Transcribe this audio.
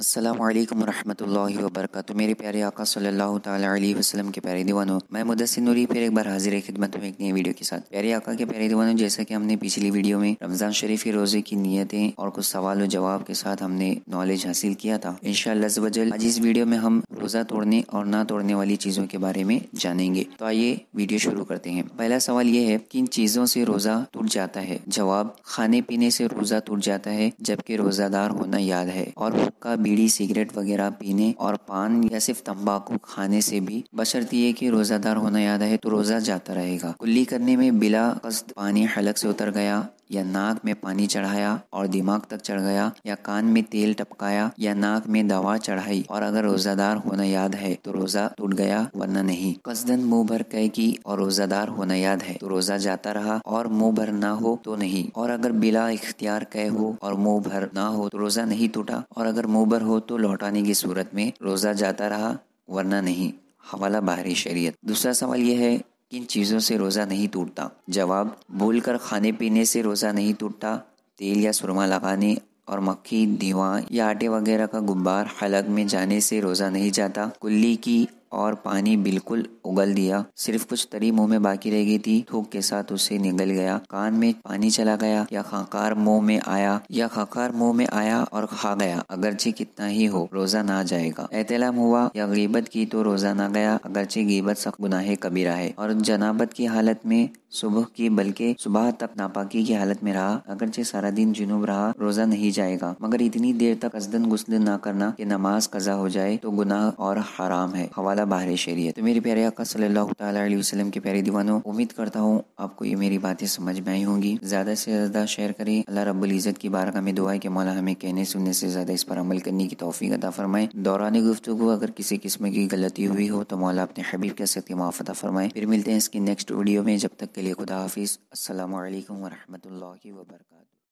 السلام علیکم ورحمۃ اللہ وبرکاتہ۔ میرے پیارے آقا صلی اللہ تعالیٰ علیہ وسلم کے پیارے دیوانوں، میں مدثر نوری پھر ایک بار حاضر خدمت ہوں ایک نئی ویڈیو کے ساتھ۔ پیارے آقا کے پیارے دیوانوں، جیسا کہ ہم نے پچھلی ویڈیو میں رمضان شریف کے روزے کی نیتیں اور کچھ سوال و جواب کے ساتھ ہم نے نالج حاصل کیا تھا۔ ان شاء اللہ آج اس ویڈیو میں ہم روزہ توڑنے اور نہ توڑنے والی چیزوں کے بارے میں جانیں گے۔ تو آئیے ویڈیو شروع کرتے ہیں۔ پہلا سوال یہ ہے کن چیزوں سے روزہ ٹوٹ جاتا ہے؟ جواب، کھانے پینے سے روزہ ٹوٹ جاتا ہے جبکہ روزہ دار ہونا یاد ہے اور حکا بیڑی سگریٹ وغیرہ پینے اور پان یا صرف تمباکو کھانے سے بھی بشرط یہ کہ روزہ دار ہونا یاد ہے تو روزہ جاتا رہے گا۔ کلی کرنے میں بلا قصد پانی حلق سے اتر گیا۔ یا ناک میں پانی چڑھایا اور دماغ تک چڑھ گیا یا کان میں تیل ٹپکایا یا ناک میں دوا چڑھائی اور اگر روزہ دار ہونا یاد ہے تو روزہ ٹوٹ گیا ورنہ نہیں۔ قصدن منہ بھر کہ کی اور روزہ دار ہونا یاد ہے تو روزہ جاتا رہا اور منہ بھر نہ ہو تو نہیں۔ اور اگر بلا اختیار کہ ہو اور منہ بھر نہ ہو تو روزہ نہیں ٹوٹا اور اگر منہ بھر ہو تو لوٹانے کی صورت میں روزہ جاتا رہا ورنہ نہیں۔ حوالہ باہری شریعت۔ دوسرا سوال یہ ہے کن چیزوں سے روزہ نہیں ٹوٹتا؟ جواب، بھول کر کھانے پینے سے روزہ نہیں ٹوٹتا، تیل یا سرما لگانے اور مکھی دیوان یا آٹے وغیرہ کا غبار حلق میں جانے سے روزہ نہیں جاتا، کلی کی اور پانی بالکل اگل دیا۔ صرف کچھ تری منہ میں باقی رہ گئی تھی۔ تھوک کے ساتھ اسے نگل گیا۔ کان میں پانی چلا گیا یا خاکار منہ میں آیا یا خاکار منہ میں آیا اور کھا گیا۔ اگرچہ کتنا ہی ہو، روزہ نہ جائے گا۔ احتلام ہوا یا غیبت کی تو روزہ نہ گیا۔ اگرچہ غیبت سخت گناہ کبیرہ ہے اور جنابت کی حالت میں صبح کی، بلکہ صبح تک ناپاکی کی حالت میں رہا۔ اگرچہ سارا دن جنوب رہا، روزہ نہیں جائے گا۔ مگر اتنی دیر تک ازدن غسل نہ کرنا کہ نماز قضا ہو جائے تو گناہ اور حرام ہے۔ حوالہ باہر شریعت تو پیارے آقا صلی اللہ تعالیٰ علیہ وسلم کے پیارے دیوانوں، امید کرتا ہوں آپ کو یہ میری باتیں سمجھ میں آئی ہوں گی۔ زیادہ سے زیادہ شیئر کریں۔ اللہ رب العزت کی بارگاہ میں دعا ہے کہ مولا ہمیں کہنے، سننے سے زیادہ اس پر عمل کرنے کی توفیق عطا فرمائے۔ دوران گفتگو اگر کسی قسم کی غلطی ہوئی ہو تو مولا اپنے حبیب کے ساتھ معاف عطا فرمائے۔ پھر ملتے ہیں اس کی نیکسٹ ویڈیو میں۔ جب تک کے لیے خدا حافظ۔ السلام علیکم ورحمۃ اللہ وبرکاتہ۔